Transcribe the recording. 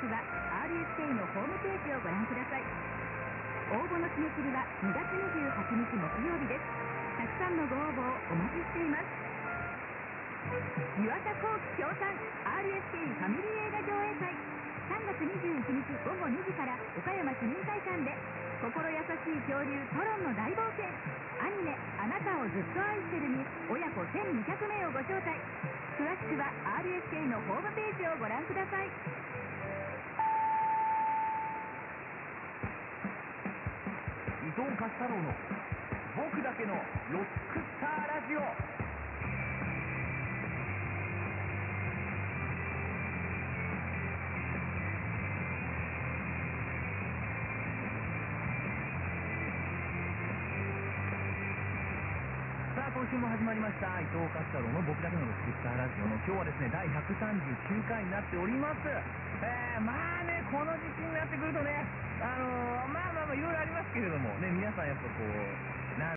しは RSK のホームページをご覧ください。応募の締め切りは2月28日木曜日です。たくさんのご応募をお待ちしています。岩田光輝協賛 RSK ファミリー映画上映会。3月21日午後2時から岡山市民会館で心優しい恐竜トロンの大冒険。アニメ「あなたをずっと愛してる」に親子1200名をご招待。詳しくは RSK のホームページをご覧ください。伊藤勝太郎の？僕だけのロックスターラジオ。さあ今週も始まりました。伊藤勝太郎の僕だけのロックスターラジオの今日はですね第139回になっております。えー、まあねこの時期になってくるとねあのー、まあまあまあいろいろありますけれどもね triumphant before.